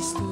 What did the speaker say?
Cristo